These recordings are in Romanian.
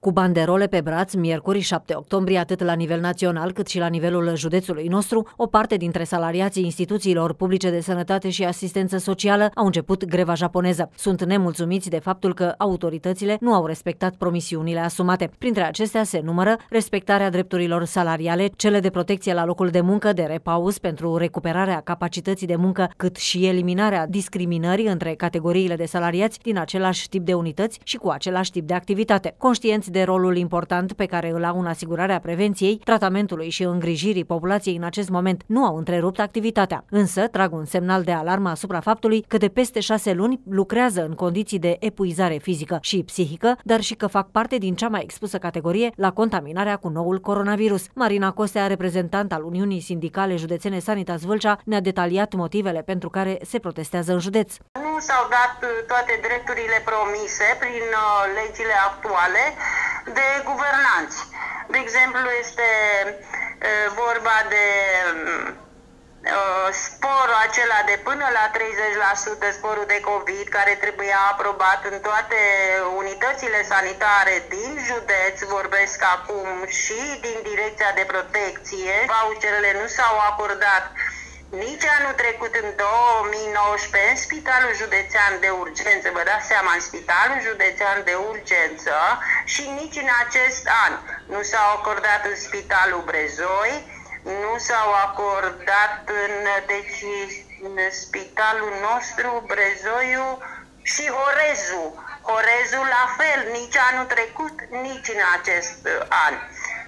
Cu banderole pe braț, miercuri 7 octombrie, atât la nivel național cât și la nivelul județului nostru, o parte dintre salariații instituțiilor publice de sănătate și asistență socială au început greva japoneză. Sunt nemulțumiți de faptul că autoritățile nu au respectat promisiunile asumate. Printre acestea se numără respectarea drepturilor salariale, cele de protecție la locul de muncă, de repaus pentru recuperarea capacității de muncă, cât și eliminarea discriminării între categoriile de salariați din același tip de unități și cu același tip de activitate. Conștienți de rolul important pe care îl au în asigurarea prevenției, tratamentului și îngrijirii populației în acest moment nu au întrerupt activitatea. Însă trag un semnal de alarmă asupra faptului că de peste șase luni lucrează în condiții de epuizare fizică și psihică, dar și că fac parte din cea mai expusă categorie la contaminarea cu noul coronavirus. Marina Costea, reprezentant al Uniunii Sindicale Județene Sanitas Vâlcea, ne-a detaliat motivele pentru care se protestează în județ. Nu s-au dat toate drepturile promise prin uh, legile actuale de guvernanți. De exemplu, este vorba de sporul acela de până la 30% sporul de COVID care trebuia aprobat în toate unitățile sanitare din județ, vorbesc acum și din direcția de protecție. Voucherele nu s-au acordat nici anul trecut, în 2019, în Spitalul Județean de Urgență, vă dați seama, în Spitalul Județean de Urgență și nici în acest an nu s-au acordat în Spitalul Brezoi, nu s-au acordat în, deci, în Spitalul nostru, Brezoiu și Horezu. Horezu la fel, nici anul trecut, nici în acest an.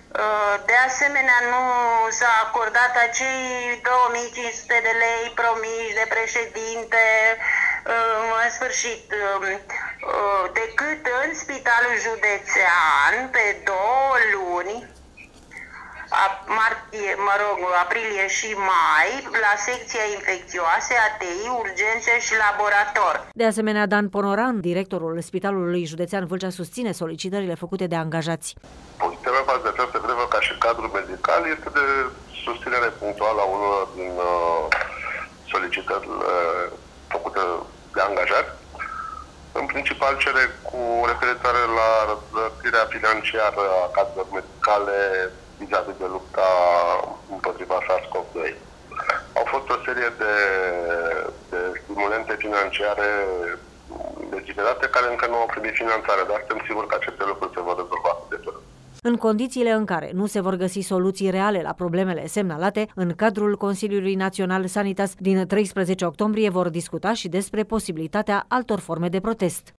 Uh, de asemenea, nu s-a acordat acei 2500 de lei promiși de președinte, uh, în sfârșit, um, uh, decât în spitalul județean, pe două luni, martie, mă rog, aprilie și mai, la secția infecțioase, ATI, urgențe și laborator. De asemenea, Dan Ponoran, directorul Spitalului Județean Vâlcea, susține solicitările făcute de angajați. Pozitivă față de această grevă ca și cadru medical este de susținere punctuală a unor din uh, solicitările făcute de angajați. În principal cere cu referitoare la răzplătirea financiară a cadrelor medicale vis-a-vis de lupta împotriva SARS-CoV-2. Au fost o serie de, de stimulente financiare legiferate care încă nu au primit finanțare, dar suntem siguri că aceste lucruri se vor rezolva de curând. În condițiile în care nu se vor găsi soluții reale la problemele semnalate, în cadrul Consiliului Național Sanitas din 13 octombrie vor discuta și despre posibilitatea altor forme de protest.